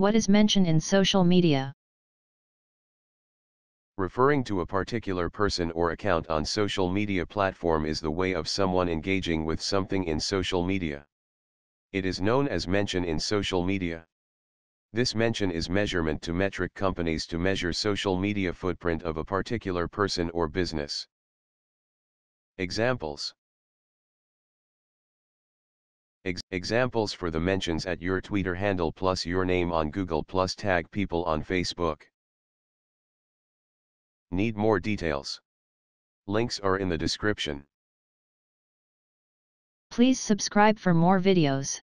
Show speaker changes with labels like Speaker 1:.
Speaker 1: What is mention in social media?
Speaker 2: Referring to a particular person or account on social media platform is the way of someone engaging with something in social media. It is known as mention in social media. This mention is measurement to metric companies to measure social media footprint of a particular person or business. Examples Ex examples for the mentions at your Twitter handle plus your name on Google plus tag people on Facebook. Need more details? Links are in the description.
Speaker 1: Please subscribe for more videos.